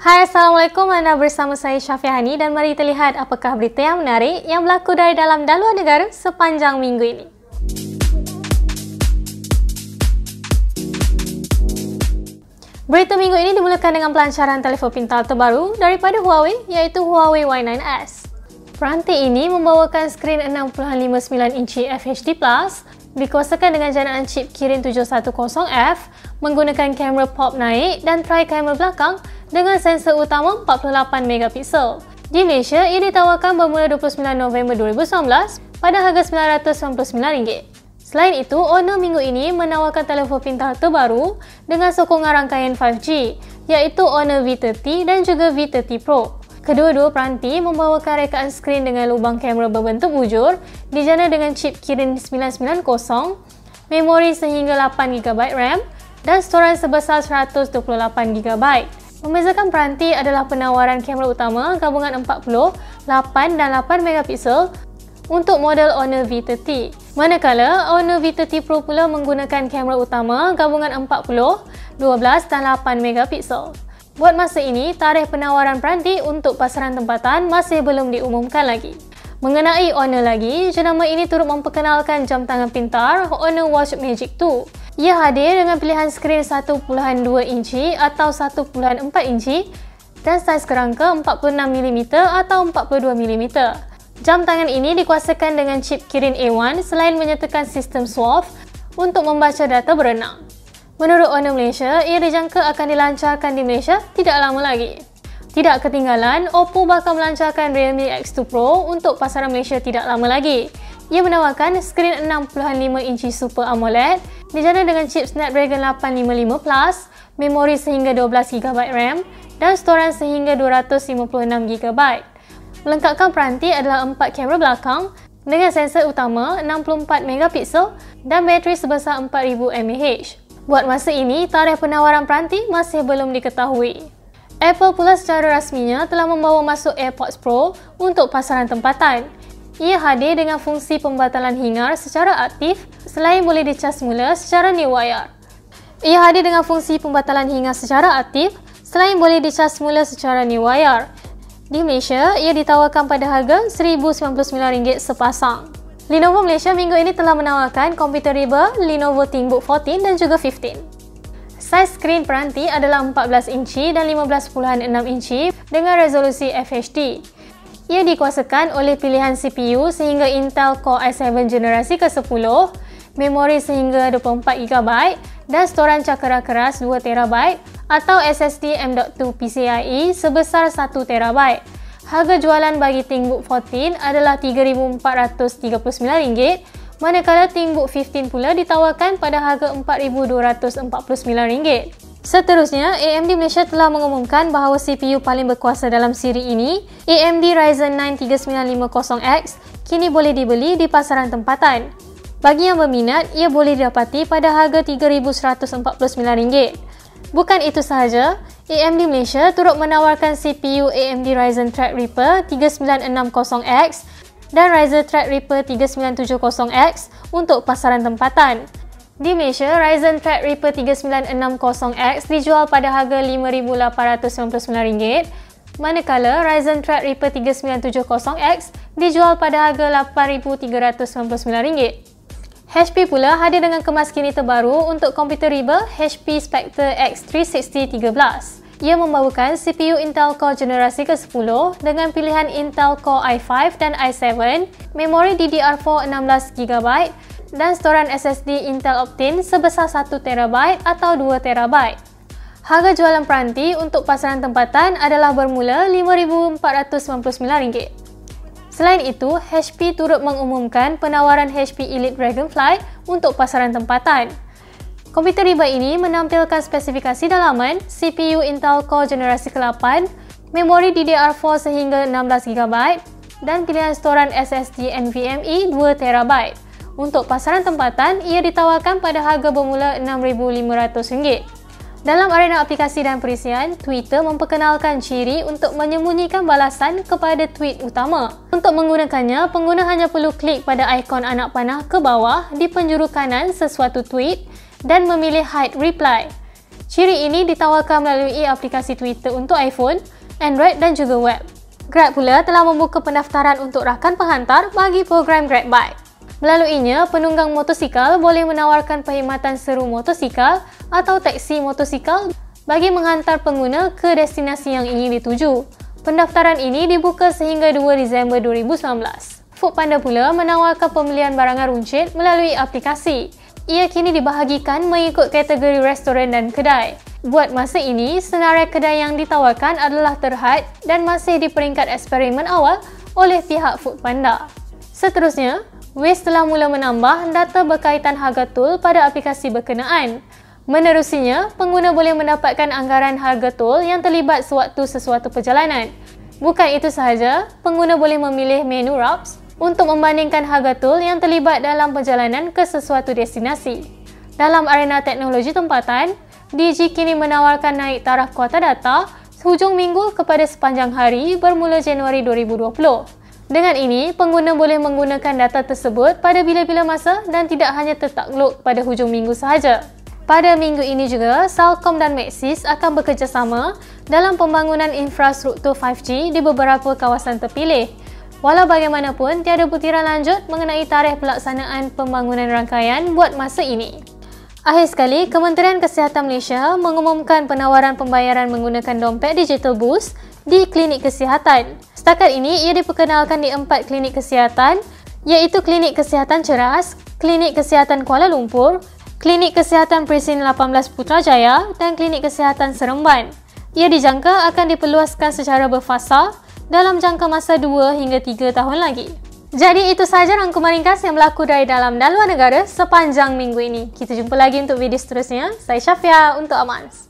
Hai Assalamualaikum, anda bersama saya Syafiani dan mari kita lihat apakah berita yang menarik yang berlaku dari dalam dan luar negara sepanjang minggu ini. Berita minggu ini dimulakan dengan pelancaran telefon pintar terbaru daripada Huawei iaitu Huawei Y9S. Peranti ini membawakan skrin 6.59 inci FHD+, dikuasakan dengan janaan chip Kirin 710F, menggunakan kamera pop naik dan tri kamera belakang dengan sensor utama 48 megapiksel. Di Malaysia, ia ditawarkan bermula 29 November 2019 pada harga RM999. Selain itu, Honor minggu ini menawarkan telefon pintar terbaru dengan sokongan rangkaian 5G iaitu Honor V30 dan juga V30 Pro. Kedua-dua peranti membawakan rekaan skrin dengan lubang kamera berbentuk bujur dijana dengan chip Kirin 990, memori sehingga 8GB RAM dan storan sebesar 128GB. Membezakan peranti adalah penawaran kamera utama gabungan 40, 8 dan 8 megapiksel untuk model Honor V30. Manakala Honor V30 Pro pula menggunakan kamera utama gabungan 40, 12 dan 8 megapiksel. Buat masa ini, tarikh penawaran peranti untuk pasaran tempatan masih belum diumumkan lagi. Mengenai Honor lagi, jenama ini turut memperkenalkan jam tangan pintar Honor Watch Magic 2 ia hadir dengan pilihan skrin 1.2 inci atau 1.4 inci dan saiz kerangka 46mm atau 42mm. Jam tangan ini dikuasakan dengan chip Kirin A1 selain menyertakan sistem SWOF untuk membaca data berenang. Menurut Honor Malaysia, ia dijangka akan dilancarkan di Malaysia tidak lama lagi. Tidak ketinggalan, Oppo bakal melancarkan Realme X2 Pro untuk pasaran Malaysia tidak lama lagi. Ia menawarkan skrin 6.5 inci Super AMOLED dijana dengan chip Snapdragon 855 Plus, memori sehingga 12GB RAM dan storan sehingga 256GB. Melengkapkan peranti adalah 4 kamera belakang dengan sensor utama 64MP dan bateri sebesar 4000mAh. Buat masa ini, tarikh penawaran peranti masih belum diketahui. Apple pula secara rasminya telah membawa masuk AirPods Pro untuk pasaran tempatan. Ia hadir dengan fungsi pembatalan hingar secara aktif selain boleh dicas semula secara new wire. Ia hadir dengan fungsi pembatalan hingar secara aktif selain boleh dicas semula secara new wire. Di Malaysia, ia ditawarkan pada harga RM1,099 sepasang. Lenovo Malaysia minggu ini telah menawarkan komputer riba Lenovo ThinkBook 14 dan juga 15. Saiz skrin peranti adalah 14 inci dan 15.6 inci dengan resolusi FHD. Ia dikuasakan oleh pilihan CPU sehingga Intel Core i7 generasi ke-10, memori sehingga 24GB dan storan cakera keras 2TB atau SSD M.2 PCIe sebesar 1TB. Harga jualan bagi ThinkBook 14 adalah RM3,439, manakala ThinkBook 15 pula ditawarkan pada harga RM4,249. Seterusnya, AMD Malaysia telah mengumumkan bahawa CPU paling berkuasa dalam siri ini, AMD Ryzen 9 3950X, kini boleh dibeli di pasaran tempatan. Bagi yang berminat, ia boleh didapati pada harga RM3,149. Bukan itu sahaja, AMD Malaysia turut menawarkan CPU AMD Ryzen Threadripper 3960X dan Ryzen Threadripper 3970X untuk pasaran tempatan. Di Malaysia, Ryzen Threadripper 3960X dijual pada harga RM5,899 manakala Ryzen Threadripper 3970X dijual pada harga RM8,399. HP pula hadir dengan kemas kini terbaru untuk komputer riba HP Spectre X360 13. Ia membawakan CPU Intel Core generasi ke-10 dengan pilihan Intel Core i5 dan i7, memori DDR4 16GB dan storan SSD Intel Optane sebesar 1TB atau 2TB. Harga jualan peranti untuk pasaran tempatan adalah bermula RM5,499. Selain itu, HP turut mengumumkan penawaran HP Elite Dragonfly untuk pasaran tempatan. Komputer riba ini menampilkan spesifikasi dalaman CPU Intel Core generasi ke-8, memori DDR4 sehingga 16GB dan pilihan storan SSD NVMe 2TB. Untuk pasaran tempatan, ia ditawarkan pada harga bermula RM6,500. Dalam arena aplikasi dan perisian, Twitter memperkenalkan ciri untuk menyembunyikan balasan kepada tweet utama. Untuk menggunakannya, pengguna hanya perlu klik pada ikon anak panah ke bawah di penjuru kanan sesuatu tweet dan memilih Hide Reply. Ciri ini ditawarkan melalui aplikasi Twitter untuk iPhone, Android dan juga web. Grab pula telah membuka pendaftaran untuk rakan penghantar bagi program Grab Bike. Melaluinya, penunggang motosikal boleh menawarkan perkhidmatan seru motosikal atau teksi motosikal bagi menghantar pengguna ke destinasi yang ingin dituju. Pendaftaran ini dibuka sehingga 2 Disember 2019. Foodpanda pula menawarkan pembelian barangan runcit melalui aplikasi. Ia kini dibahagikan mengikut kategori restoran dan kedai. Buat masa ini, senarai kedai yang ditawarkan adalah terhad dan masih di peringkat eksperimen awal oleh pihak Foodpanda. Seterusnya, Waze telah mula menambah data berkaitan harga tol pada aplikasi berkenaan. Menerusinya, pengguna boleh mendapatkan anggaran harga tol yang terlibat sewaktu sesuatu perjalanan. Bukan itu sahaja, pengguna boleh memilih menu RAPS untuk membandingkan harga tol yang terlibat dalam perjalanan ke sesuatu destinasi. Dalam arena teknologi tempatan, DG kini menawarkan naik taraf kuota data hujung minggu kepada sepanjang hari bermula Januari 2020. Dengan ini, pengguna boleh menggunakan data tersebut pada bila-bila masa dan tidak hanya tertakluk pada hujung minggu sahaja. Pada minggu ini juga, Salcom dan Maxis akan bekerjasama dalam pembangunan infrastruktur 5G di beberapa kawasan terpilih. Walau bagaimanapun, tiada butiran lanjut mengenai tarikh pelaksanaan pembangunan rangkaian buat masa ini. Akhir sekali, Kementerian Kesihatan Malaysia mengumumkan penawaran pembayaran menggunakan dompet Digital Boost di klinik kesihatan. Setakat ini, ia diperkenalkan di empat klinik kesihatan iaitu Klinik Kesihatan Ceras, Klinik Kesihatan Kuala Lumpur, Klinik Kesihatan Presin 18 Putrajaya dan Klinik Kesihatan Seremban. Ia dijangka akan diperluaskan secara berfasa dalam jangka masa 2 hingga 3 tahun lagi. Jadi itu sahaja rangkuman ringkas yang berlaku dari dalam dan luar negara sepanjang minggu ini. Kita jumpa lagi untuk video seterusnya. Saya Syafia untuk Amans.